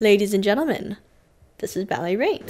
Ladies and gentlemen, this is Ballet Reign.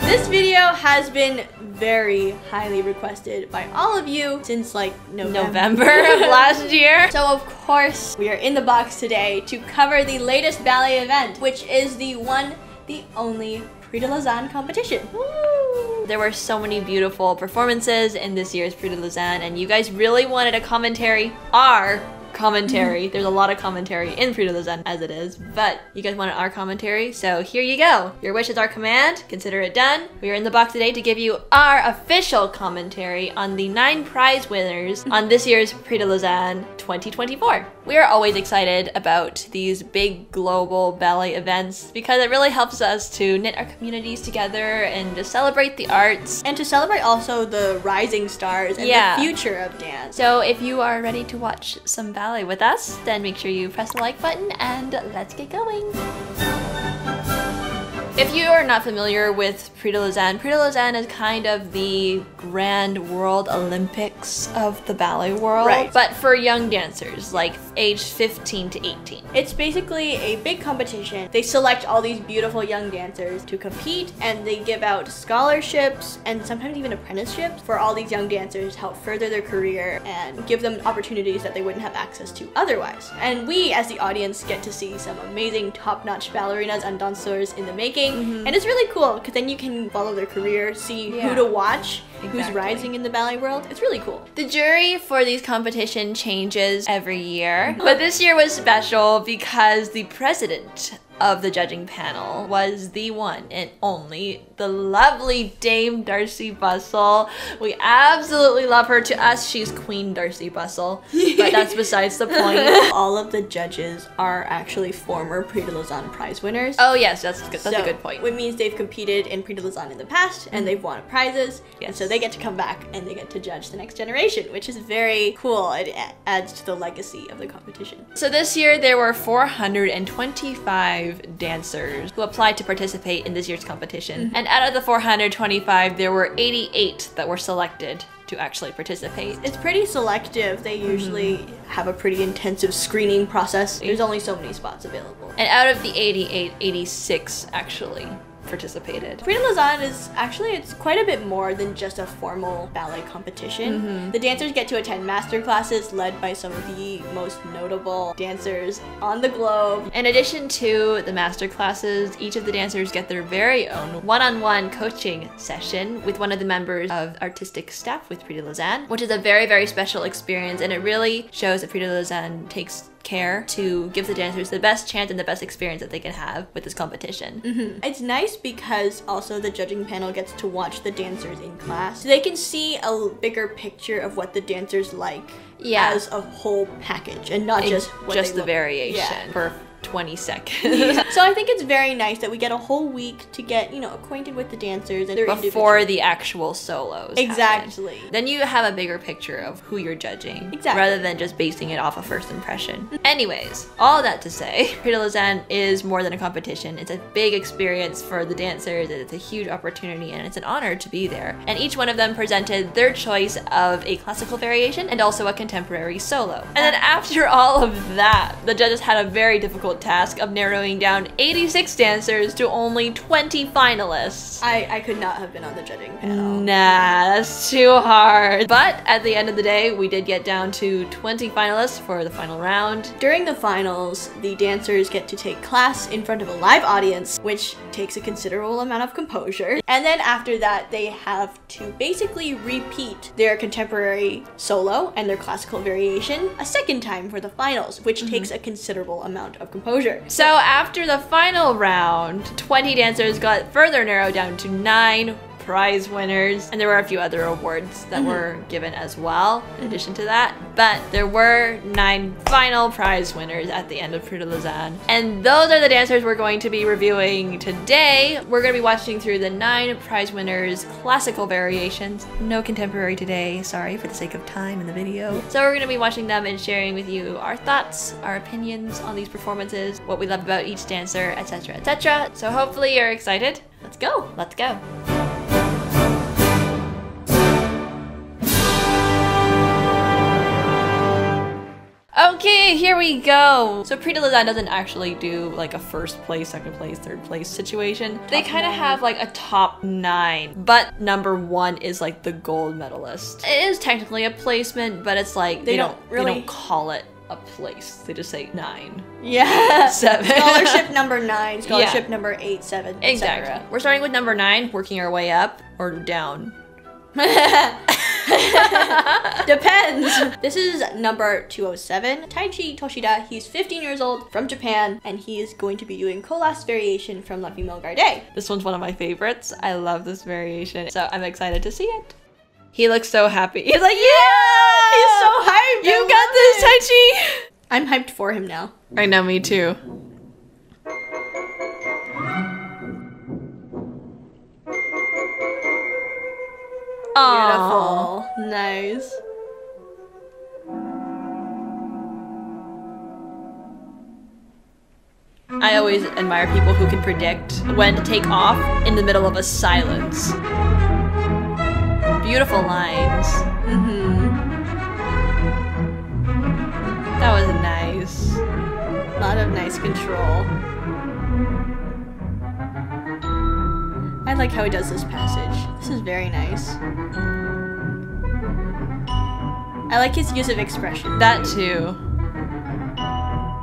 This video has been very highly requested by all of you since like November, November of last year. So of course, we are in the box today to cover the latest ballet event, which is the one, the only Prix de Lausanne competition. Woo! There were so many beautiful performances in this year's Prix de Lausanne, and you guys really wanted a commentary. Our commentary. There's a lot of commentary in Fruit of the Zen as it is, but you guys wanted our commentary, so here you go. Your wish is our command. Consider it done. We are in the box today to give you our official commentary on the nine prize winners on this year's Prix de Lausanne 2024. We are always excited about these big global ballet events because it really helps us to knit our communities together and to celebrate the arts. And to celebrate also the rising stars and Yeah. the future of dance. So if you are ready to watch some ballet with us, then make sure you press the like button and let's get going. If you are not familiar with Prix de Lausanne, Prix de Lausanne is kind of the grand world Olympics of the ballet world. Right. But for young dancers, like age 15 to 18. It's basically a big competition. They select all these beautiful young dancers to compete and they give out scholarships and sometimes even apprenticeships for all these young dancers to help further their career and give them opportunities that they wouldn't have access to otherwise. And we as the audience get to see some amazing top-notch ballerinas and danseurs in the making. Mm-hmm. And it's really cool because then you can follow their career, see Yeah. who to watch, who's rising in the ballet world. It's really cool. The jury for these competition changes every year, mm-hmm. but this year was special because the president of the judging panel was the one and only the lovely Dame Darcey Bussell. We absolutely love her. To us, she's Queen Darcey Bussell, but that's besides the point. all of the judges are actually former Prix de Lausanne prize winners. Oh yes, that's good. That's So, a good point. Which means they've competed in Prix de Lausanne in the past and mm-hmm. they've won prizes. yes. And so they get to come back and they get to judge the next generation, which is very cool. It adds to the legacy of the competition. So this year there were 425 dancers who applied to participate in this year's competition. Mm-hmm. And out of the 425, there were 88 that were selected to actually participate. It's pretty selective. They usually mm-hmm. have a pretty intensive screening process. There's only so many spots available. And out of the 88, 86 actually participated. De Lausanne is actually it's quite a bit more than just a formal ballet competition. Mm-hmm. The dancers get to attend master classes led by some of the most notable dancers on the globe. In addition to the master classes, each of the dancers get their very own one-on-one coaching session with one of the members of artistic staff with Prix de Lausanne, which is a very, very special experience, and it really shows that Prix de Lausanne takes care to give the dancers the best chance and the best experience that they can have with this competition. Mm-hmm. It's nice because also the judging panel gets to watch the dancers in class. So they can see a bigger picture of what the dancers like Yeah. as a whole package and not just what just the look- variation Yeah. for 20 seconds. so I think it's very nice that we get a whole week to get, you know, acquainted with the dancers and their Before the actual solos. happen. Exactly. Then you have a bigger picture of who you're judging. Exactly. Rather than just basing it off a first impression. Anyways, all that to say, de Lausanne is more than a competition. It's a big experience for the dancers. It's a huge opportunity and it's an honor to be there. And each one of them presented their choice of a classical variation and also a contemporary solo. And then after all of that, the judges had a very difficult task of narrowing down 86 dancers to only 20 finalists. I, I could not have been on the judging panel. Nah, that's too hard. But at the end of the day, we did get down to 20 finalists for the final round. During the finals, the dancers get to take class in front of a live audience, which takes a considerable amount of composure. And then after that, they have to basically repeat their contemporary solo and their classical variation a second time for the finals, which mm-hmm. takes a considerable amount of composure. So after the final round, 20 dancers got further narrowed down to nine prize winners, and there were a few other awards that mm-hmm. were given as well in addition to that. But there were nine final prize winners at the end of Prix de Lausanne. And those are the dancers we're going to be reviewing today. We're going to be watching through the nine prize winners' classical variations. No contemporary today, sorry, for the sake of time in the video. So we're going to be watching them and sharing with you our thoughts, our opinions on these performances, what we love about each dancer, etc., etc. So hopefully you're excited. Let's go! Let's go. Okay, here we go. So Prix de Lausanne doesn't actually do like a first place, second place, third place situation. they kind of have like a top nine, but number one is like the gold medalist. It is technically a placement, but it's like they, They don't, don't they really- don't call it a place. They just say nine. Yeah. Seven. scholarship number nine, scholarship Yeah. number eight, seven, Exactly. We're starting with number nine, working our way up or down. Depends. this is number 207, Taichi Toshida. He's 15 years old from Japan, and he is going to be doing Colas variation from La Fille mal gardée. This one's one of my favorites. I love this variation, so I'm excited to see it. He looks so happy. He's like, yeah, He's so hyped. You I got this, it. Taichi. I'm hyped for him now. I know, me too. Aw. Beautiful. Nice. I always admire people who can predict when to take off in the middle of a silence. Beautiful lines. Mm-hmm. That was nice. A lot of nice control. Like how he does this passage. This is very nice. I like his use of expression. That too.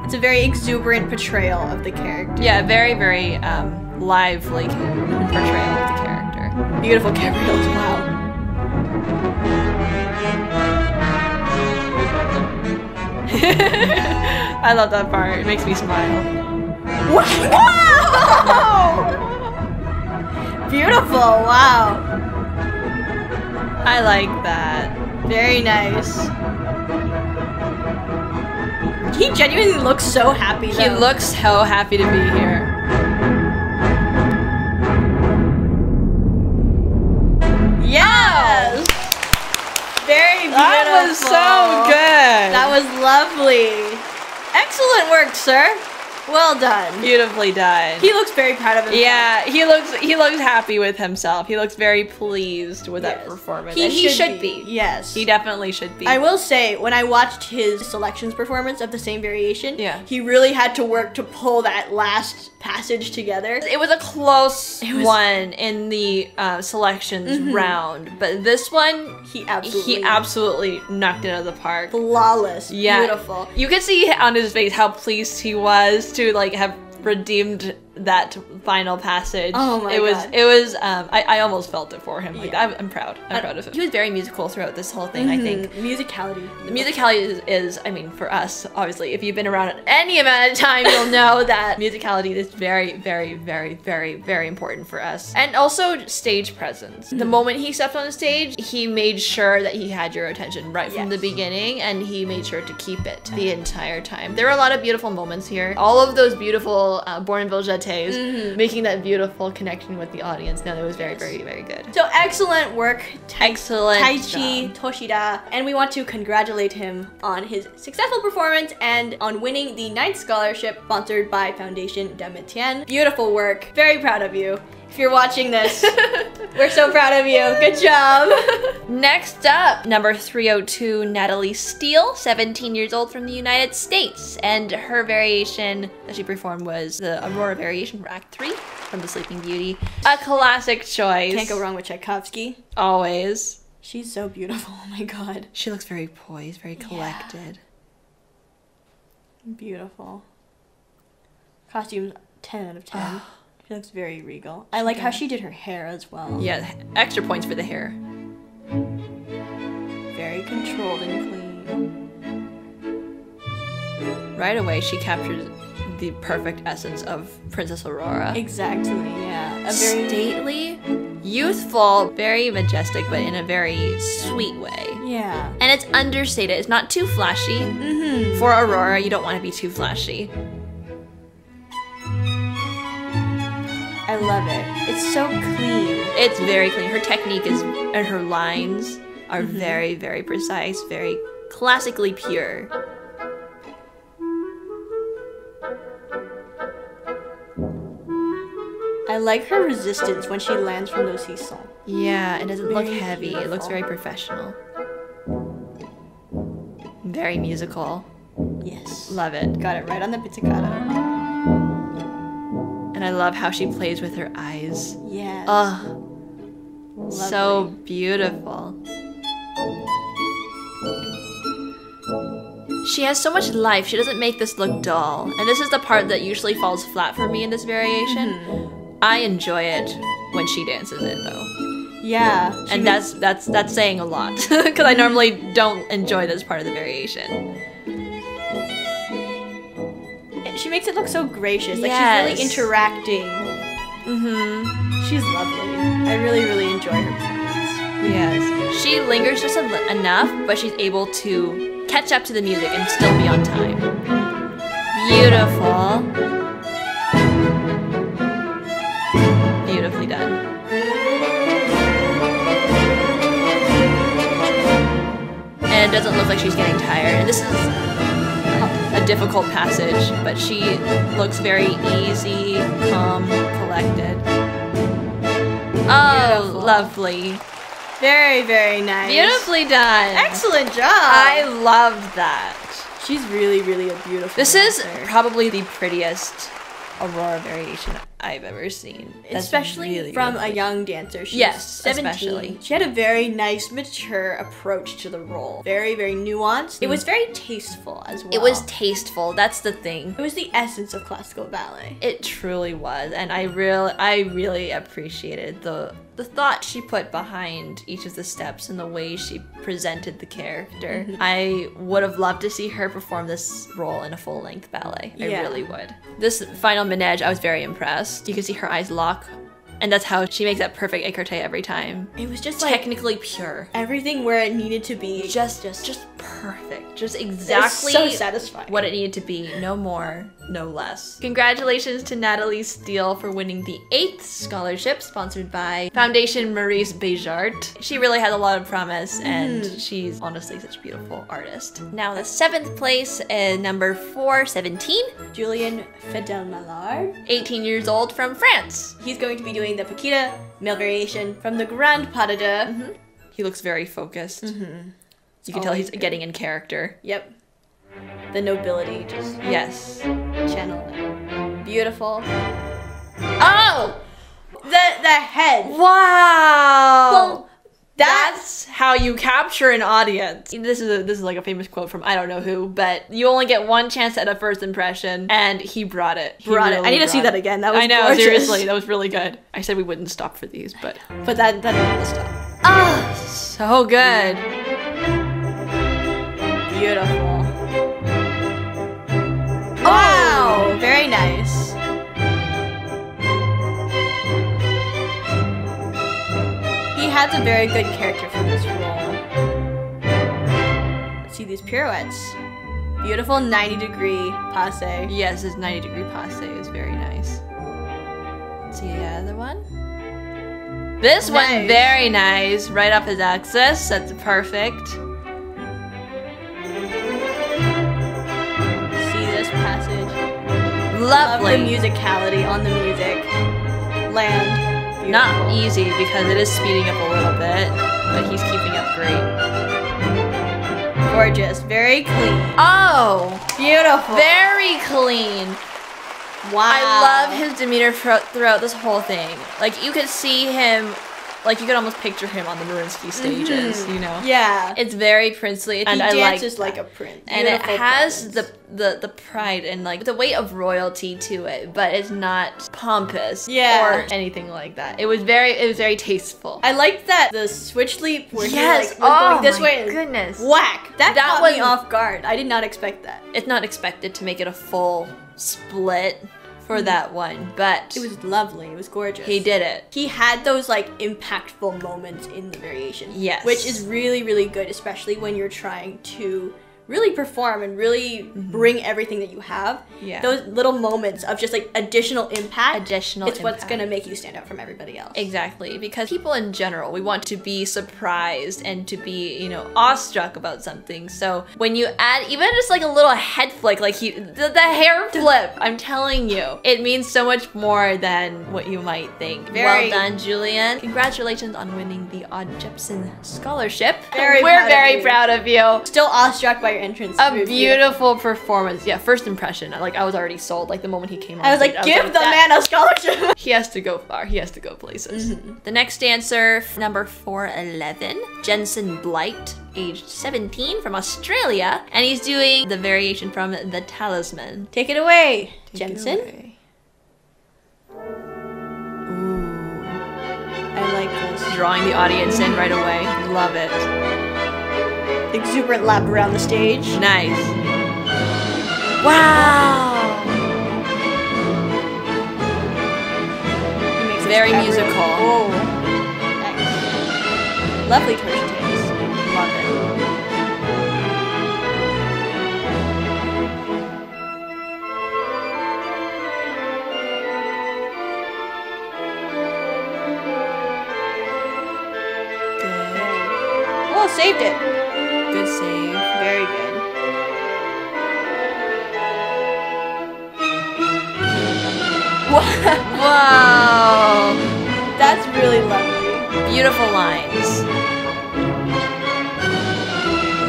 It's a very exuberant portrayal of the character. Yeah, very, very um, lively portrayal of the character. Beautiful cabrios, wow. I love that part. It makes me smile. Wow! Beautiful, wow. I like that. Very nice. He genuinely looks so happy though. He looks so happy to be here. Yes! Very beautiful. That was so good. That was lovely. Excellent work, sir. Well done. beautifully done. He looks very proud of himself. yeah, he looks he looks happy with himself. He looks very pleased with that performance. He, he should, should be. be. Yes. He definitely should be. I will say, when I watched his selections performance of the same variation, Yeah. he really had to work to pull that last passage together. It was a close was- one in the uh, selections round, but this one He absolutely he absolutely knocked it out of the park. flawless. Yeah, Beautiful. You could see on his face how pleased he was to like have redeemed that final passage. Oh my it was God. it was um I, I almost felt it for him. Like Yeah. I'm, I'm proud. I'm Uh, proud of him. He was very musical throughout this whole thing. I think. Musicality. The musicality is, is, I mean, for us, obviously, if you've been around any amount of time, you'll know that musicality is very, very, very, very, very important for us. And also stage presence. The moment he stepped on the stage, he made sure that he had your attention right from the beginning, and he made sure to keep it the entire time. There were a lot of beautiful moments here. All of those beautiful uh, Jetés, mm-hmm. making that beautiful connection with the audience. No, that was very, very, very good. So excellent work, Tai- Excellent Taichi. Toshida, and we want to congratulate him on his successful performance and on winning the ninth scholarship sponsored by Foundation Demetienne. Beautiful work. Very proud of you. If you're watching this, we're so proud of you. Good job. Next up, number 302, Natalie Steele, 17 years old from the United States. And her variation that she performed was the Aurora variation for Act 3 from The Sleeping Beauty. A classic choice. Can't go wrong with Tchaikovsky. Always. She's so beautiful. Oh my god. She looks very poised, very collected. Beautiful. Costumes 10 out of 10. she looks very regal. I like how she did her hair as well. Yeah, extra points for the hair. Very controlled and clean. Right away, she captures the perfect essence of Princess Aurora. Exactly, yeah. A very Stately, youthful, very majestic, but in a very sweet way. Yeah. And it's understated. It's not too flashy. Mm-hmm. For Aurora, you don't want to be too flashy. I love it. It's so clean. It's very clean. Her technique is, and her lines are mm-hmm. very, very precise, very classically pure. I like her resistance when she lands from those seesaw. Yeah, it doesn't look Very heavy. It looks very professional. Very musical. Yes. Love it. Got it right on the pizzicato. And I love how she plays with her eyes. Yes. Ugh. So beautiful. She has so much life. She doesn't make this look dull. And this is the part that usually falls flat for me in this variation. Mm-hmm. I enjoy it when she dances it though. Yeah. And that's that's that's saying a lot because I normally don't enjoy this part of the variation. She makes it look so gracious. Like Yes. she's really interacting. Mm-hmm. She's lovely. I really, really enjoy her performance. Yes. She lingers just enough, but she's able to catch up to the music and still be on time. Beautiful. Beautifully done. And it doesn't look like she's getting tired. And this is difficult passage, but she looks very easy, calm, collected. Oh, Beautiful. lovely. Very, very nice. Beautifully done. Excellent job. I loved that. She's really, really a beautiful. This is probably the prettiest Aurora variation I've ever seen. That's especially really from a young dancer. She's Yes, 17. especially. She had a very nice, mature approach to the role. Very, very nuanced. It was very tasteful as well. It was tasteful. That's the thing. it was the essence of classical ballet. It truly was, and I really, I really appreciated the the thought she put behind each of the steps and the way she presented the character. Mm-hmm. I would have loved to see her perform this role in a full length ballet. I really would. This final manege, I was very impressed. You can see her eyes lock, and that's how she makes that perfect écarté every time. It was just like Technically pure. everything where it needed to be. Just, just, just perfect. Just exactly so satisfying. what it needed to be. No more, no less. Congratulations to Natalie Steele for winning the eighth scholarship sponsored by Foundation Maurice Béjart. She really has a lot of promise mm. and she's honestly such a beautiful artist. Now the seventh place is number 417, Julian Fidel Mallard. 18 years old from France. He's going to be doing the Paquita male variation from the Grand Pas de Deux. Mm-hmm. He looks very focused. Mm-hmm. You can tell he's good. getting in character. Yep. The nobility just Yes. channeled it. Beautiful. Oh! The the head. Wow! Well, That's how you capture an audience. This is a, this is like a famous quote from I don't know who, but you only get one chance at a first impression, and he brought it. He Brought it. I need to see brought that again. That was I know, gorgeous. seriously, that was really good. I said we wouldn't stop for these, but But that that didn't stop. ah, so good. Beautiful. Oh. Wow. Very nice. He has a very good character for this role. Let's see these pirouettes. Beautiful 90 degree passe. Yes, his 90 degree passe is very nice. Let's see the other one. This one Nice. very nice, right off his axis. That's perfect. This passage. Love Lovely. the musicality on the music. Land. Beautiful. Not easy because it is speeding up a little bit, but he's keeping up great. Gorgeous. Very clean. Oh, Beautiful. very clean. wow. I love his demeanor throughout this whole thing. Like you could see him, like you could almost picture him on the Mariinsky stages. Mm-hmm. You know, Yeah. it's very princely, and he I dances like that. a prince. and it has the the the pride and like the weight of royalty to it, but it's not pompous Yeah. or anything like that. It was very it was very tasteful. I liked that the switch leap where Yes. he like, was Oh going this my way goodness. whack. That, That caught was- me off guard. I did not expect that. It's not expected to make it a full split for mm. that one, but It was lovely. It was gorgeous. he did it. He had those like impactful moments in the variation. Yes. Which is really, really good, especially when you're trying to really perform and really bring everything that you have. Mm-hmm. Yeah. Those little moments of just like additional impact. Additional It's what's gonna make you stand out from everybody else. Exactly, because people in general, we want to be surprised and to be, you know, awestruck about something. So when you add even just like a little head flick, like he, the, the hair flip, I'm telling you, it means so much more than what you might think. Very- well done, Julian. Congratulations on winning the Aud Jebsen Scholarship. Very We're proud of very you. proud of you. Still awestruck by entrance. A to be beautiful performance. Yeah, first impression. Like I was already sold. Like the moment he came on. I was stage, like, give the "That- man a scholarship. He has to go far. He has to go places. Mm-hmm. The next dancer, number 411, Jensen Blight, aged 17, from Australia, and he's doing the variation from The Talisman. Take it away, Take it Jensen. away. I like this. Drawing the audience in right away. Love it. Exuberant lap around the stage. Nice. Wow. Very musical. Oh, nice. Lovely torch tails. Love it. Good. Oh, saved it. Wow, that's really lovely. Beautiful lines.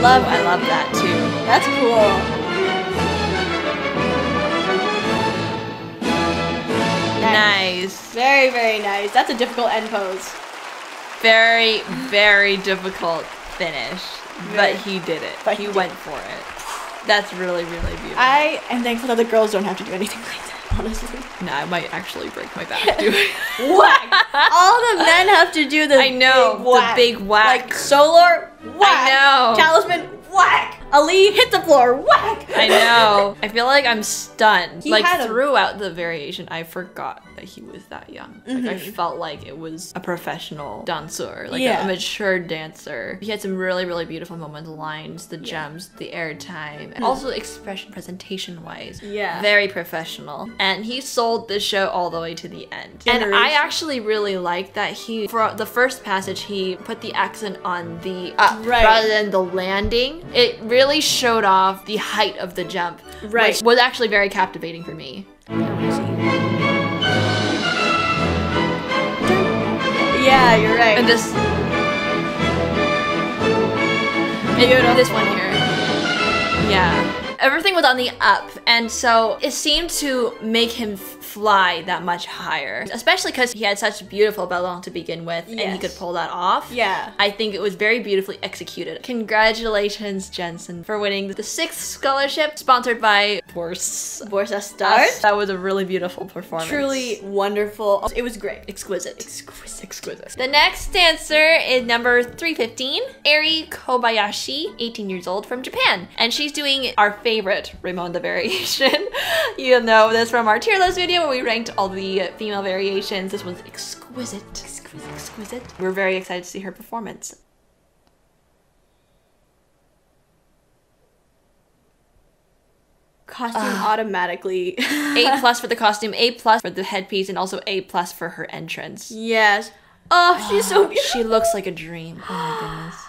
Love, I love that too. That's cool. Nice. Very, very nice. That's a difficult end pose. Very, very difficult finish, but he did it. But he he went for it. That's really, really beautiful. I am thankful that the girls don't have to do anything like that, honestly. nah, I might actually break my back doing Whack! All the men have to do the I know, big the whack. big whack. Like Solor, whack. know. Talisman, whack. Ali, hit the floor, whack. I know. I feel like I'm stunned. He like throughout the variation, I forgot that he was that young. Like I Mhm. felt like it was a professional dancer, like Yeah. a mature dancer. He had some really, really beautiful moments, lines, the gems, the airtime, and also expression presentation wise. Hmm. Yeah. Very professional. And he sold the show all the way to the end. And I actually really like that he for the first passage he put the accent on the up Right. rather than the landing. It really showed off the height of the jump. Right. Which was actually very captivating for me. Yeah, you're right. And this Beautiful. this one here. Yeah. Everything was on the up, and so it seemed to make him fly that much higher. Especially because he had such beautiful ballon to begin with, and he could pull that off. yeah. I think it was very beautifully executed. Congratulations, Jensen, for winning the sixth scholarship sponsored by Bors. Borsa Stars. That was a really beautiful performance. Truly wonderful. It was great. exquisite. Exquisite. Exquisite. The next dancer is number 315, Eri Kobayashi, 18 years old from Japan. And she's doing our favorite Raymonda variation. You'll know this from our tier list video where we ranked all the female variations. This one's exquisite. Exquisite. Exquisite. We're very excited to see her performance. Costume automatically. A plus for the costume, A plus for the headpiece, and also A plus for her entrance. yes. Oh, she's so beautiful. She looks like a dream. Oh my goodness.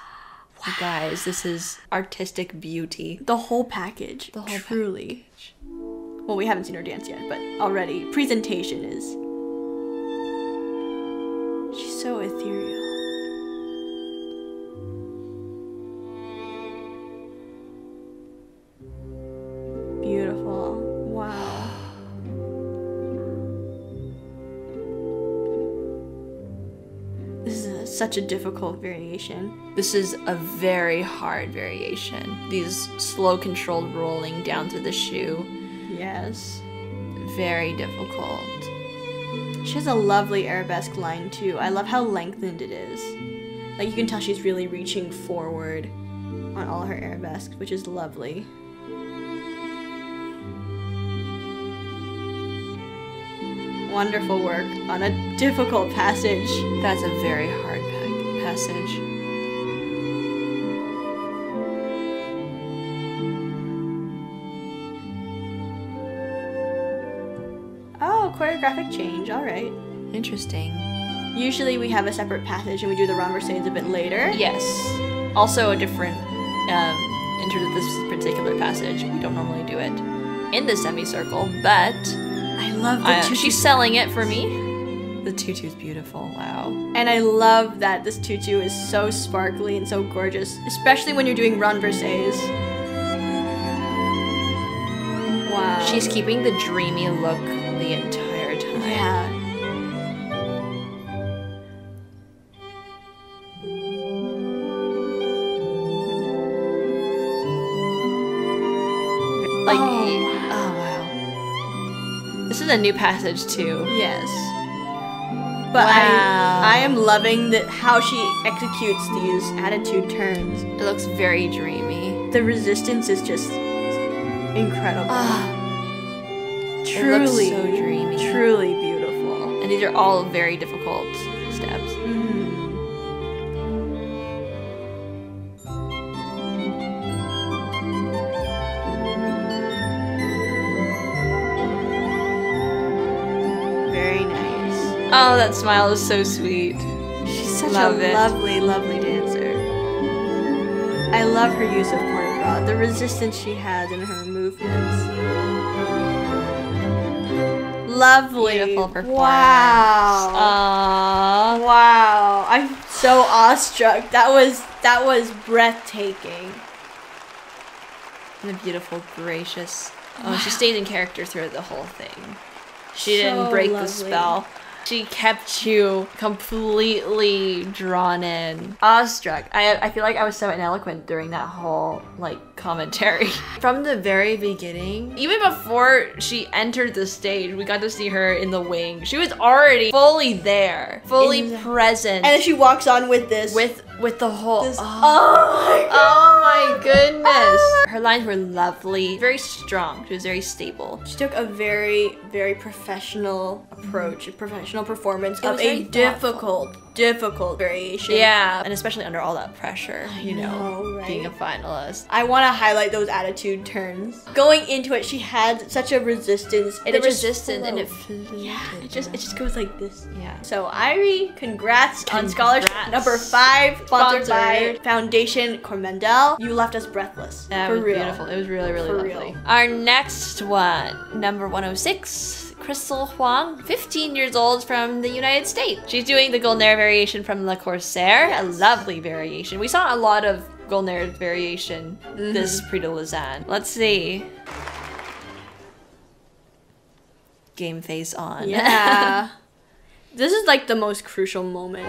You guys, this is artistic beauty. The whole package. The whole Truly. Well, we haven't seen her dance yet, but already presentation is. She's so ethereal. Beautiful. Wow. This is a, such a difficult variation. This is a very hard variation. These slow controlled rolling down through the shoe, Yes. very difficult. She has a lovely arabesque line too. I love how lengthened it is. Like you can tell she's really reaching forward on all her arabesques, which is lovely. Wonderful work on a difficult passage. That's a very hard pa- passage. Choreographic change. All right. Interesting. Usually we have a separate passage and we do the renversés a bit later. Yes. Also a different um into this particular passage. We don't normally do it in the semicircle, but I love the tutu. she's selling it for me. The tutu's beautiful. Wow. And I love that this tutu is so sparkly and so gorgeous, especially when you're doing renversés. Wow. She's keeping the dreamy look the entire is a new passage too. Yes. But Wow. I I am loving that how she executes these attitude turns. It looks very dreamy. The resistance is just incredible. Ah, truly, it looks so dreamy. truly beautiful. And these are all very difficult Oh, that smile is so sweet. She's such Love a it. lovely, lovely dancer. I love her use of de the resistance she has in her movements. Lovely. Beautiful performance. Wow. Aww. wow. I'm so awestruck. That was that was breathtaking. And a beautiful, gracious. Oh, she stayed in character throughout the whole thing. She So didn't break lovely. the spell. She kept you completely drawn in, awestruck. I I feel like I was so ineloquent during that whole like commentary. From the very beginning, even before she entered the stage, we got to see her in the wing. She was already fully there, fully In present, And then she walks on with this with with the whole. this, oh. oh, my Oh my goodness. Her lines were lovely, very strong. She was very stable. She took a very, very professional approach, a professional performance It of a difficult, difficult variation. Yeah, and especially under all that pressure, you know, know, right? being a finalist. I want to highlight those attitude turns. Going into it, she had such a resistance. And There it resisted and it. Yeah, it just it just goes like this. yeah. So Eri, congrats, on scholarship number five, sponsored, by Foundation Coromandel. You left us breathless. That for was real. beautiful. It was really, really For lovely. real. Our next one, number 106, Crystal Huang, 15 years old from the United States. She's doing the Air variation from Le Corsaire, a lovely variation. We saw a lot of Air variation Mm-hmm. this Prix de Lausanne. Let's see. Game face on. Yeah. this is like the most crucial moment.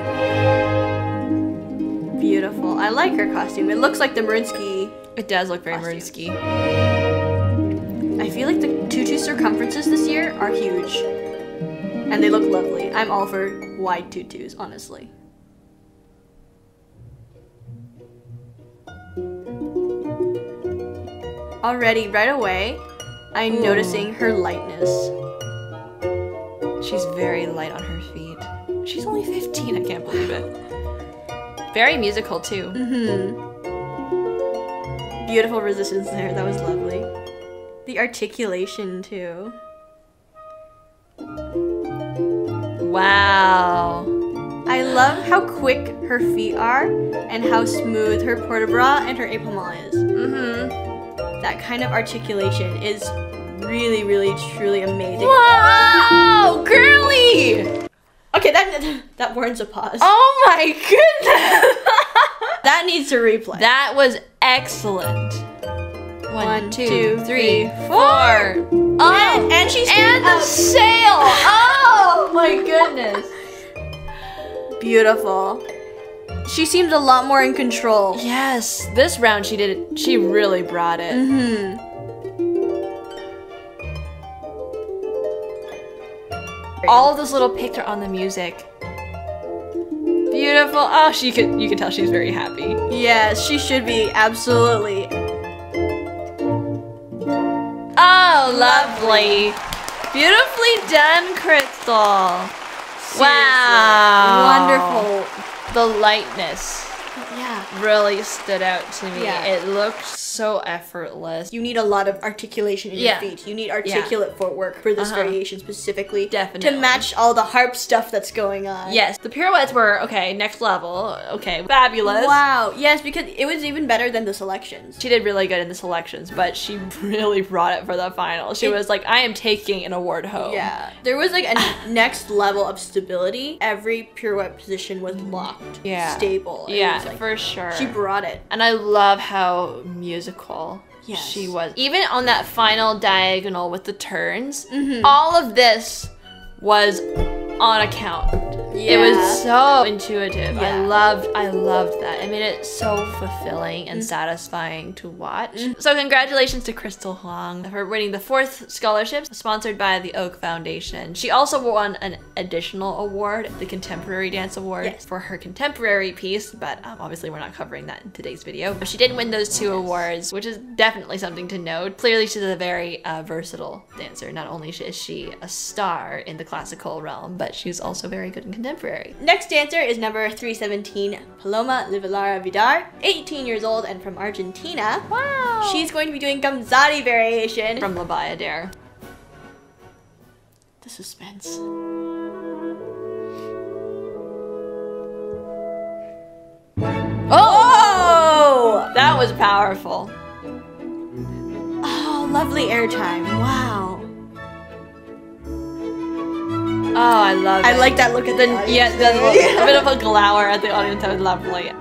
Beautiful. I like her costume. It looks like the Mariinsky. it does look very. Mariinsky. I feel like the tutu circumferences this year are huge. And they look lovely. I'm all for wide tutus, honestly. Already, right away, I'm Ooh. noticing her lightness. She's very light on her feet. She's only 15, I can't believe it. Very musical too. Mm-hmm. Beautiful resistance there. That was lovely. The articulation too. Wow. I love how quick her feet are and how smooth her port de bras and her épaulement is. Mm-hmm. That kind of articulation is really, really, truly amazing. Wow, girly! Okay, that that warrants a pause. Oh my goodness! That needs to replay. that was excellent. One, two, two, three, four. Oh, and, and she's and the sail. Oh my goodness. beautiful. She seems a lot more in control. Yes, this round she did it. She really brought it. Mm-hmm. All of this little picture on the music. Beautiful. Oh, she could. You can tell she's very happy. Yes, she should be absolutely. Lovely. Beautifully done, Crystal. Wow. Wonderful. The lightness Yeah. really stood out to me. Yeah. It looked so effortless. You need a lot of articulation in Yeah. your feet. You need articulate footwork for this Uh-huh. variation specifically. Definitely. To match all the harp stuff that's going on. Yes, the pirouettes were okay, next level. Okay, fabulous. Wow. Yes, because it was even better than the selections. She did really good in the selections, but she really brought it for the final. She It- was like, I am taking an award home. Yeah. There was like a next level of stability. Every pirouette position was locked. Yeah. Stable. Yeah, like- for sure. She brought it. And I love how musical Yes. She was even on that final diagonal with the turns. Mhm. All of this was on account. It was so intuitive. I loved I loved that. It made it so fulfilling Mm. and satisfying to watch. So congratulations to Crystal Huang for winning the fourth scholarship sponsored by the Oak Foundation. She also won an additional award, the Contemporary Dance Award Yes. for her contemporary piece, but um, obviously we're not covering that in today's video. But she did win those two awards, which is definitely something to note. Clearly she's a very uh, versatile dancer. Not only is she a star in the classical realm, but she's also very good in contemporary. Next dancer is number 317, Paloma Livellara Vidart, 18 years old and from Argentina. Wow! She's going to be doing Gamzati variation. from La Bayadere. the suspense. Oh! That was powerful. Oh, lovely airtime. Wow. Oh, I love it. I like that look at the the yeah, the, a bit of a glower at the audience. That was lovely.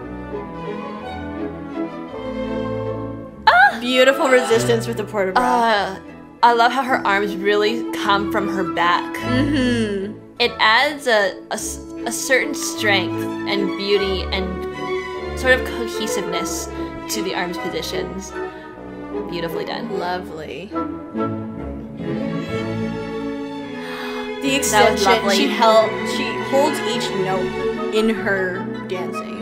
Beautiful resistance with the port de Uh, I love how her arms really come from her back. mm-hmm. It adds a a certain strength and beauty and sort of cohesiveness to the arms positions. Beautifully done. Lovely. The extension she held, she holds each note in her dancing.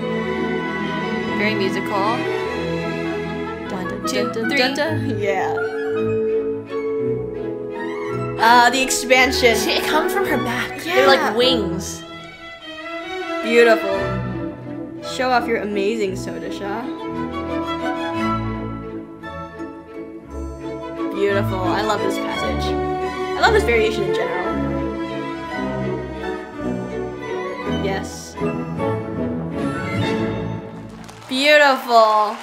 Very musical. One, two, three. Yeah. Uh, the expansion. It comes from her back. They're Yeah. like wings. Beautiful. Show off your amazing saut de chat. Beautiful. I love this passage. I love this variation in general. Yes. Beautiful.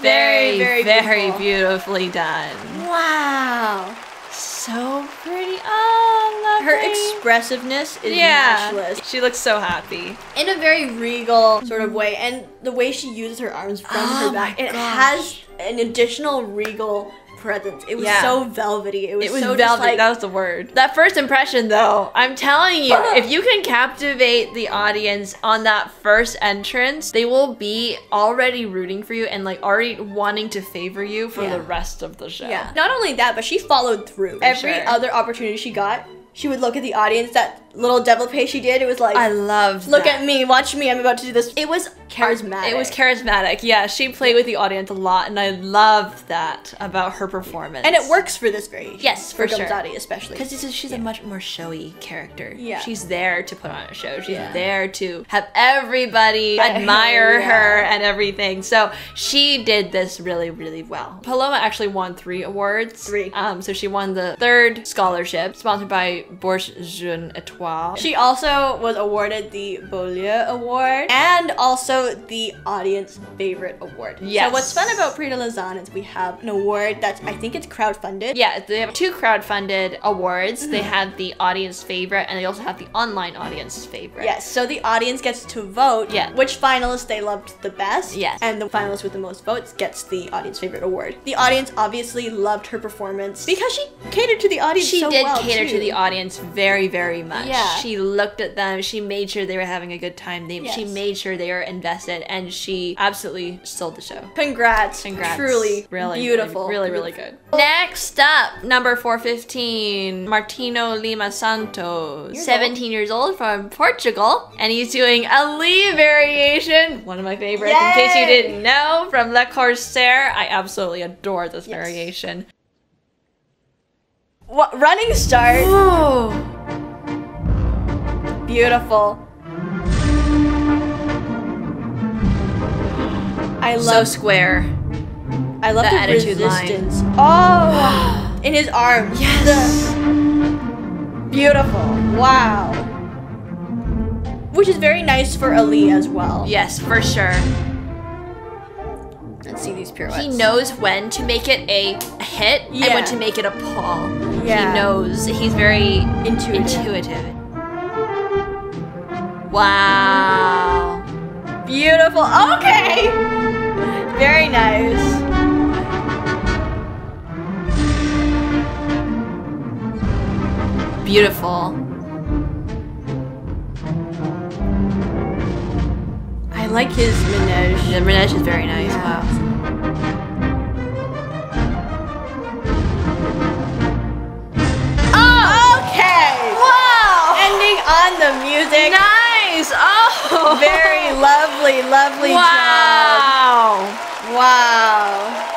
Very, very, very beautiful. beautifully done. Wow. So pretty. Oh, lovely. Her expressiveness is yeah. matchless. She looks so happy. in a very regal sort of way and the way she uses her arms from Oh her back, it gosh. has an additional regal presence it was Yeah. so velvety it was, It was so velvety. like that was the word. That first impression, though, I'm telling you, if you can captivate the audience on that first entrance, they will be already rooting for you and like already wanting to favor you for Yeah. the rest of the show. yeah not only that but she followed through every sure. other opportunity she got she would look at the audience that little develope she did it was like I love. look that. at me watch me i'm about to do this it was charismatic It was charismatic. Yeah, she played with the audience a lot, and I love that about her performance. and it works for this variation Yes, for sure. Gamzati especially Because she's a much more showy character. Yeah. She's there to put on a show. She's Yeah. there to have everybody Yeah, admire yeah. her and everything. So she did this really, really well. Paloma actually won three awards. Three. Um, so she won the third scholarship, sponsored by Bourse Jeune Etoile. She also was awarded the Beaulieu Award and also the Audience Favorite Award. Yes. So what's fun about Prix de Lausanne is we have an award that's I think it's crowdfunded. yeah, they have two crowdfunded awards. They have the audience favorite, and they also have the online audience favorite. Yes. So the audience gets to vote Yeah. which finalist they loved the best. Yes. And the finalist with the most votes gets the Audience Favorite Award. The audience obviously loved her performance because she catered to the audience she so did well, cater too. to the audience very very much Yeah. she looked at them she made sure they were having a good time they, she made sure they were invested and she absolutely sold the show Congrats. Congrats. Truly really beautiful. really really good next up number 415 martino lima santos Years 17 years old from portugal and he's doing Ali variation one of my favorites in case you didn't know from le corsaire i absolutely adore this Yes. variation Wha- running start. oh Beautiful. I so love square I love the the, attitude line. Oh, in his arms. Yes. The- beautiful. Wow. Which is very nice for Ali as well. Yes, for sure. Let's see these pirouettes. He knows when to make it a hit and Yeah. when to make it a pull. Yeah. He knows. He's very Intuitive. intuitive. Wow. Beautiful. Okay. Very nice. Beautiful. I like his menage. The menage is very nice. Yeah. Wow. Oh, on the music. Nice. Lovely, lovely job. wow! Wow.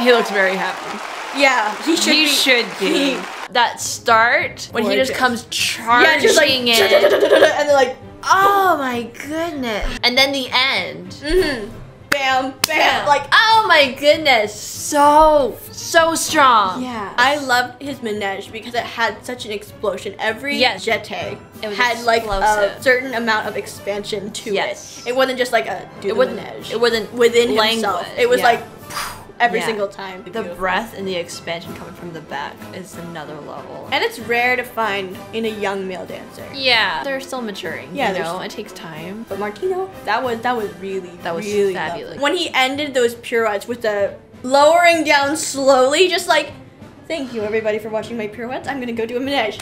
He looks very happy. Yeah, he should he be. should be. that start when he just comes charging yeah, just like in. and then like, Oh my goodness! And then the end. mm-hmm. bam, bam, Bam. like. oh my goodness, so so strong. Yeah, I loved his menage because it had such an explosion. Every Yes. jete had like a certain amount of expansion to Yes. it. It wasn't just like a It wasn't. menage. It wasn't within himself. It was yeah. like every Yeah. single time. the Beautiful. breath and the expansion coming from the back is another level. and it's rare to find in a young male dancer. yeah, they're still maturing. Yeah, you know, it takes time. But Martino, that was that was really That was really fabulous. lovely. When he ended those pirouettes with the lowering down slowly, just like, thank you everybody for watching my pirouettes. I'm gonna go do a menage.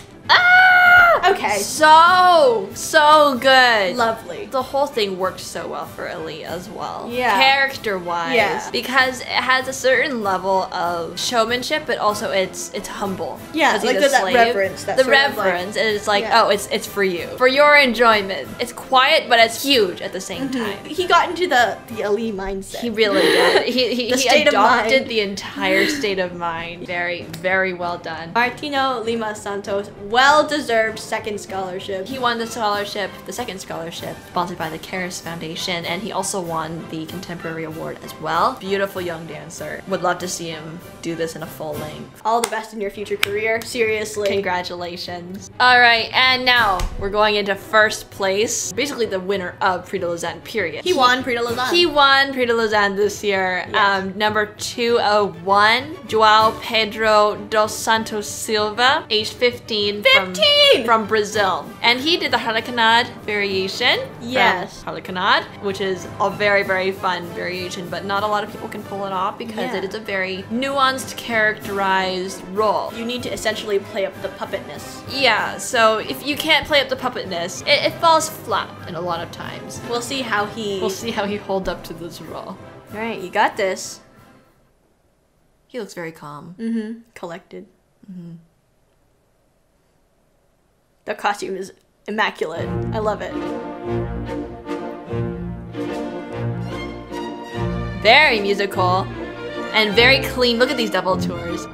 Okay. So so good. Lovely. the whole thing worked so well for Ali as well. Yeah. Character wise. Yeah. Because it has a certain level of showmanship, but also it's it's humble. Yeah, like there's that reverence, that the of, like- reverence. and it's like, Yeah. oh, it's it's for you. For your enjoyment. It's quiet, but it's huge at the same mm-hmm. time. He got into the the Ali mindset. He really did. He, he, The he adopted the entire state of mind. Very, very well done. Martino Lima Santos, well deserved second scholarship. He won the scholarship, the second scholarship, sponsored by the Karis Foundation, and he also won the Contemporary Award as well. Beautiful young dancer. Would love to see him do this in a full length. All the best in your future career. Seriously. Congratulations. All right, and now we're going into first place. Basically, the winner of Prix de Lausanne, period. He won Prix de Lausanne. He won Prix de Lausanne this year. Yes. Um, number 201, Joao Pedro dos Santos Silva, age 15. 15! From, from Brazil. And he did the Harlequinade variation. Yes. Harlequinade, which is a very, very fun variation, but not a lot of people can pull it off because Yeah. it is a very nuanced, characterized role. You need to essentially play up the puppetness. Yeah, so if you can't play up the puppetness, it, it falls flat in a lot of times. We'll see how he. We'll see how he holds up to this role. All right, you got this. He looks very calm. Mm-hmm. Collected. Mm-hmm. The costume is immaculate. I love it. Very musical and very clean. Look at these double tours.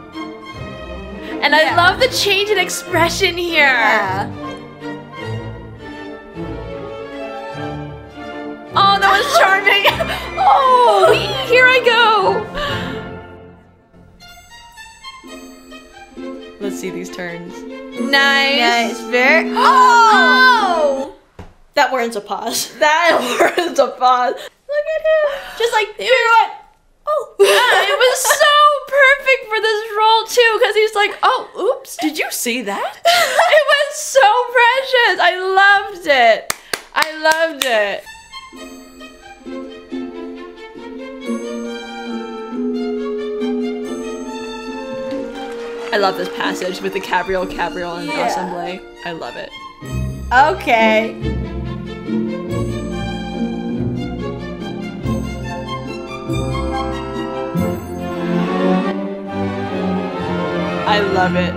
And I love the change in expression here. Yeah. Oh, that was charming. oh, here I go. Let's see these turns. Nice. Nice. Very. Oh! That warrants a pause. That was a pause. Look at him. Just like you know what? Oh. Yeah, it was so perfect for this role too, because he's like, "Oh, oops, did you see that?" it was so precious. I loved it. I loved it. I love this passage with the cabriole, cabriole, and Yeah. assemble. I love it. Okay. I love it.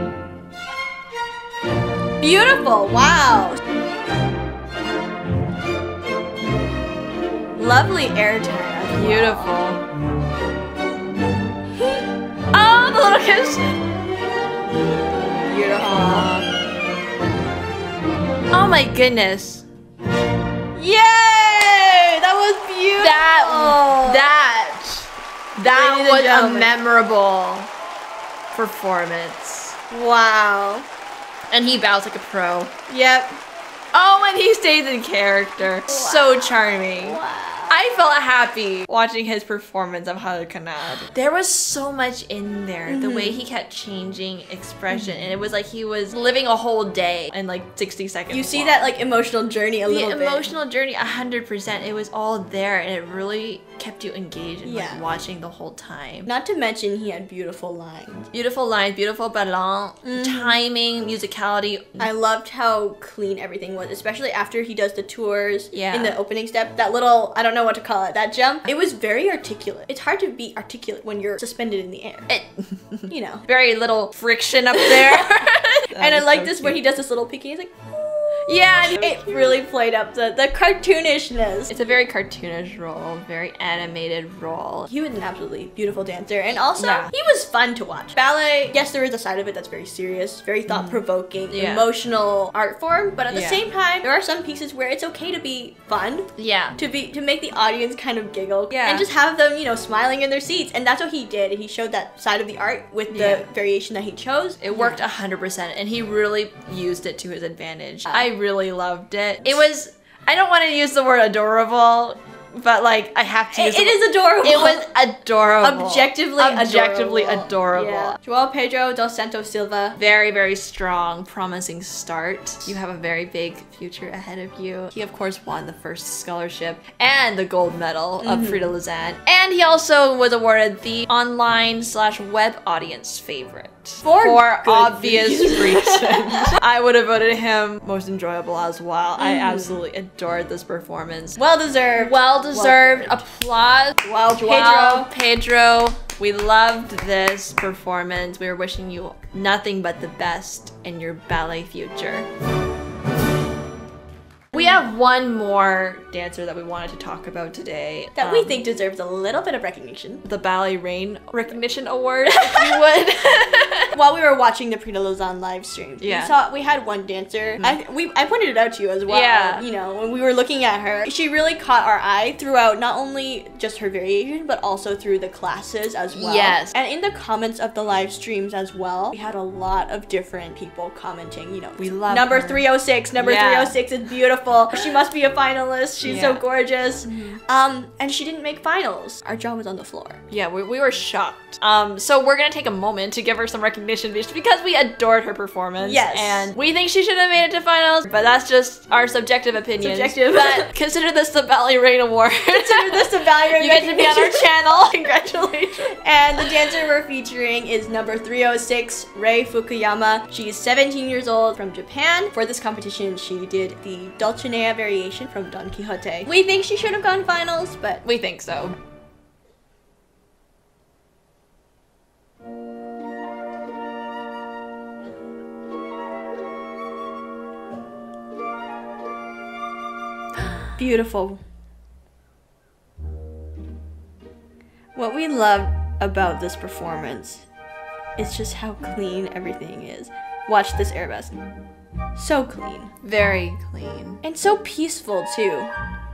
Beautiful. Wow. Lovely airtime. Beautiful. oh, the little kiss. Beautiful. Oh my goodness. Yay! That was beautiful. That that that Ladies was a memorable performance. Wow. And he bows like a pro. Yep. Oh, and he stays in character. So charming. Wow. I felt happy watching his performance of Harlequinade. There was so much in there. The way mm-hmm. he kept changing expression, and it was like he was living a whole day in like 60 seconds. You see long. that like emotional journey a the little bit. The emotional journey 100% it was all there and it really kept you engaged and Yeah. like watching the whole time. Not to mention he had beautiful lines. Beautiful lines, beautiful ballon, mm-hmm. timing, musicality. I loved how clean everything was, especially after he does the tours Yeah. in the opening step. That little, I don't know what to call it, that jump. It was very articulate. It's hard to be articulate when you're suspended in the air. It, You know. very little friction up there. and I like this when he does this little peeking. He's like, Yeah, and it really played up the, the cartoonishness. It's a very cartoonish role, very animated role. He was an absolutely beautiful dancer, and also Yeah. he was fun to watch. Ballet, yes, there is a side of it that's very serious, very thought provoking, Mm-hmm. Yeah. emotional art form, but at the Yeah. same time, there are some pieces where it's okay to be fun, Yeah. to be to make the audience kind of giggle, Yeah. and just have them, you know, smiling in their seats, and that's what he did. He showed that side of the art with the variation that he chose. It worked a 100% and he really used it to his advantage. I really loved it. It was, I don't want to use the word adorable, but like I have to It, it the adorable. It was adorable. objectively objectively adorable. adorable. Yeah. Joao Pedro dos Santos Silva. Very, very strong, promising start. You have a very big future ahead of you. He, of course, won the first scholarship and the gold medal of mm-hmm. Prix de Lausanne. And he also was awarded the online slash web audience favorite. For good obvious reasons. I would have voted him most enjoyable as well. I mm. absolutely adored this performance. Well deserved. Well deserved Well applause. Wow, Joao Pedro. We loved this performance. We are wishing you nothing but the best in your ballet future. We have one more dancer that we wanted to talk about today. that we Um, think deserves a little bit of recognition. the Ballet Reign Recognition Award, if you would. While we were watching the Prix de Lausanne live stream, Yeah. we saw we had one dancer. I we I pointed it out to you as well. Yeah. You know, when we were looking at her, she really caught our eye throughout not only just her variation, but also through the classes as well. Yes. And in the comments of the live streams as well, we had a lot of different people commenting. You know, We love number her. 306. Number Yeah. 306 is beautiful. She must be a finalist. She's so Yeah. Mm-hmm. gorgeous. Um, and she didn't make finals. Our jaw was on the floor. yeah, we, we were shocked. Um, so we're gonna take a moment to give her some recognition just because we adored her performance. Yes. And we think she should have made it to finals, but that's just our subjective opinion. Subjective. But consider this the Ballet Reign Award. Consider this a value you get to be on our channel. Congratulations. And the dancer we're featuring is number 306, Rei Fukuyama. She is 17 years old from Japan. For this competition, she did the Dulcinea variation from Don Quixote. We think she should have gone finals, but We think so. beautiful. What we love about this performance is just how clean everything is. Watch this arabesque. So clean. Very clean. And so peaceful too.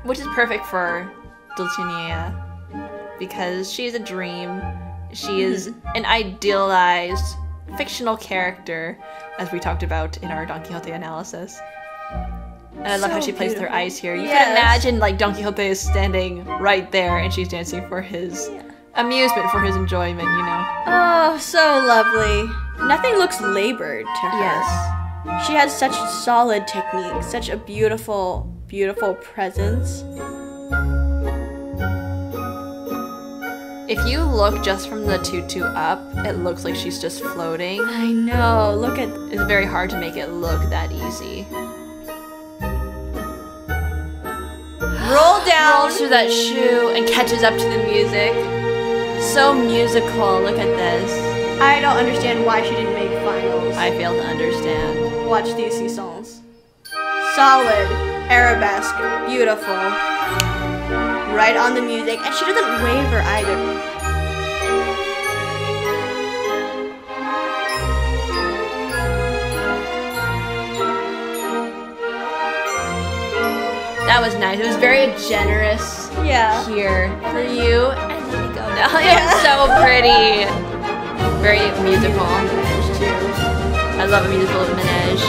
Which is perfect for Dulcinea because she's a dream. She is Mm-hmm. an idealized fictional character, as we talked about in our Don Quixote analysis. And I love how she plays with her eyes here. You Yes. can imagine like Don Quixote is standing right there and she's dancing for his amusement, for his enjoyment, you know? Oh, so lovely. Nothing looks labored to her. She has such solid technique, such a beautiful, beautiful presence. If you look just from the tutu up, it looks like she's just floating. I know. Look at It's very hard to make it look that easy. roll down. rolls through that shoe and catches up to the music. So musical. Look at this. I don't understand why she didn't make finals. I fail to understand. Watch DC songs. Solid, arabesque, beautiful. Right on the music, and she doesn't waver either. That was nice. It was very generous Yeah. here for you. And let me go now. It was so pretty. Very musical. I love a musical Manege.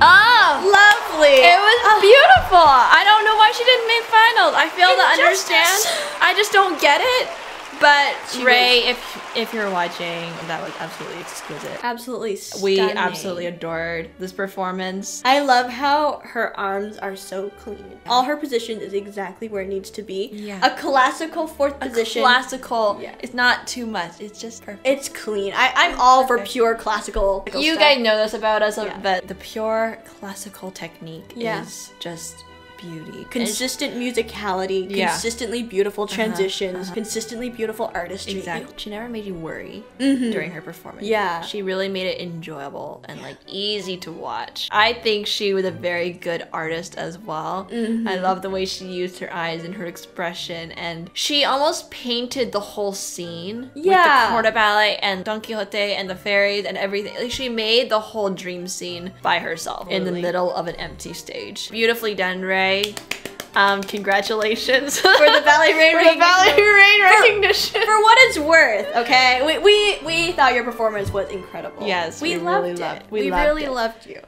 Oh! Lovely. It was beautiful. I don't know why she didn't make finals. I fail to understand. I just don't get it. But She Rei, if if you're watching, that was absolutely exquisite. Absolutely stunning. We absolutely adored this performance. I love how her arms are so clean. All her position is exactly where it needs to be. Yeah. A classical fourth position. Classical. Yeah. It's not too much. It's just perfect. it's clean. I, I'm all for pure classical. You stuff. guys know this about us, uh, Yeah. but the pure classical technique Yeah. is just beauty. Consistent musicality, Yeah. consistently beautiful transitions, uh-huh. consistently beautiful artistry. Exactly. She never made you worry Mhm. during her performance. Yeah. She really made it enjoyable and like easy to watch. I think she was a very good artist as well. Mm-hmm. I love the way she used her eyes and her expression and she almost painted the whole scene yeah. with the corps de ballet and Don Quixote and the fairies and everything. Like she made the whole dream scene by herself in the middle of an empty stage. Beautifully done, Rei. Um, congratulations For the Ballet Reign for the Ballet. Reign recognition. For what it's worth, okay? We, we we thought your performance was incredible. Yes, we loved really it. loved- we we loved really it. loved you.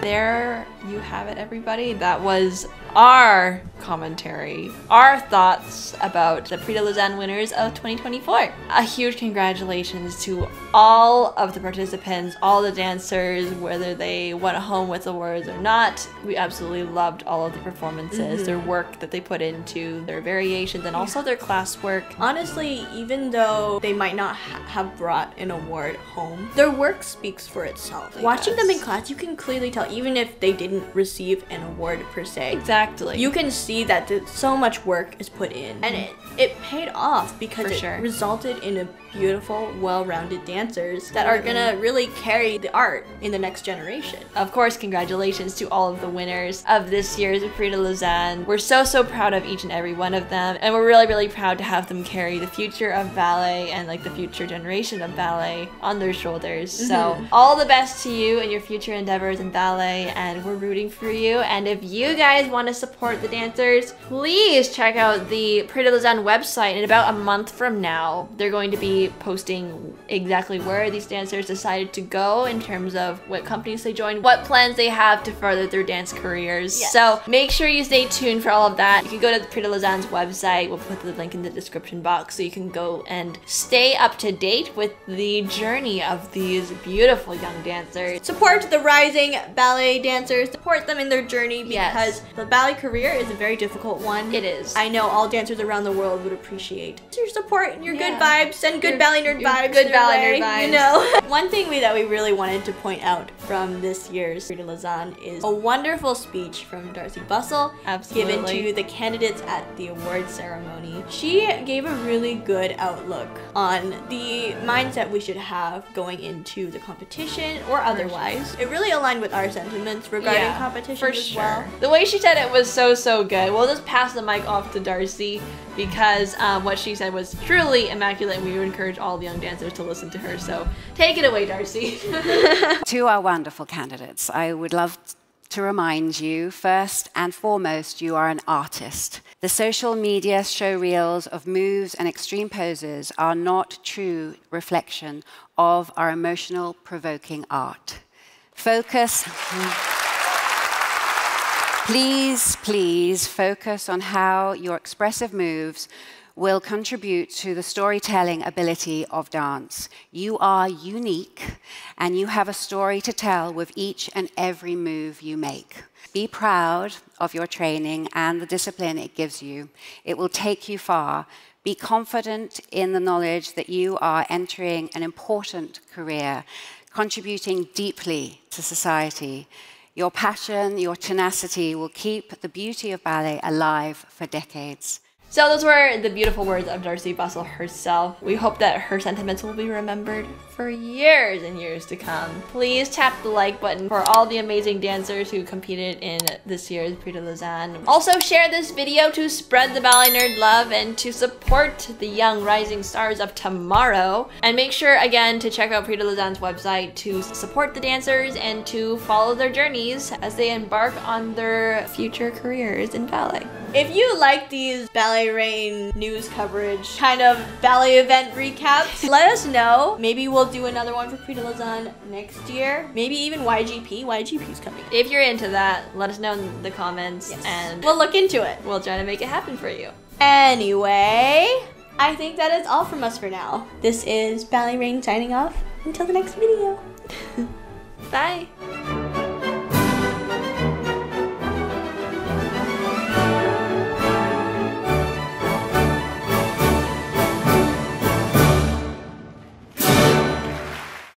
There you have it, everybody. That was our commentary, our thoughts about the Prix de Lausanne winners of 2024. A huge congratulations to all of the participants, all the dancers, whether they went home with awards or not. We absolutely loved all of the performances, their mm-hmm. work that they put into their variations, and also their classwork. Honestly, even though they might not ha- have brought an award home, their work speaks for itself. It Watching them in class, you can clearly tell, even if they didn't receive an award per se, Exactly. You can see that so much work is put in, and it it paid off because For it sure. resulted in a beautiful, well-rounded dancers that are gonna really carry the art in the next generation. Of course, congratulations to all of the winners of this year's Prix de Lausanne. We're so, so proud of each and every one of them, and we're really, really proud to have them carry the future of ballet and like the future generation of ballet on their shoulders. So, mm-hmm. all the best to you and your future endeavors in ballet, and we're rooting for you. And if you guys want to support the dancers, please check out the Prix de Lausanne website. In about a month from now, they're going to be posting exactly where these dancers decided to go in terms of what companies they joined, what plans they have to further their dance careers. Yes. So make sure you stay tuned for all of that. You can go to the Prix de Lausanne's website. We'll put the link in the description box so you can go and stay up to date with the journey of these beautiful young dancers. Support the rising ballet dancers. Support them in their journey Yes. because the ballet career is a very difficult one. It is. I know all dancers around the world would appreciate your support and your good vibes. and good Your- ballet nerd vibes. good way, nerd vibes. You know. One thing we that we really wanted to point out from this year's de Lausanne is a wonderful speech from Darcey Bussell given to the candidates at the award ceremony. She gave a really good outlook on the mindset we should have going into the competition or otherwise. It really aligned with our sentiments regarding Yeah, competition as sure. well. The way she said it was so so good. We'll just pass the mic off to Darcey because um, what she said was truly immaculate, and we would encourage all the young dancers to listen to her. So take it away, Darcey. To our wonderful candidates, I would love to remind you first and foremost, you are an artist. The social media show reels of moves and extreme poses are not true reflection of our emotional, provoking art. Focus. Please, please focus on how your expressive moves will contribute to the storytelling ability of dance. You are unique and you have a story to tell with each and every move you make. Be proud of your training and the discipline it gives you. It will take you far. Be confident in the knowledge that you are entering an important career, contributing deeply to society. Your passion, your tenacity will keep the beauty of ballet alive for decades. So those were the beautiful words of Darcey Bussell herself. We hope that her sentiments will be remembered for years and years to come. Please tap the like button for all the amazing dancers who competed in this year's Prix de Lausanne. Also share this video to spread the ballet nerd love and to support the young rising stars of tomorrow. And make sure again to check out Prix de Lausanne's website to support the dancers and to follow their journeys as they embark on their future careers in ballet. If you like these Ballet Reign news coverage, kind of ballet event recaps. Let us know. Maybe we'll do another one for Prix de Lausanne next year. Maybe even YGP. YGP's coming. If you're into that, let us know in the comments Yes. and We'll look into it. we'll try to make it happen for you. Anyway, I think that is all from us for now. This is Ballet Reign signing off. Until the next video. Bye.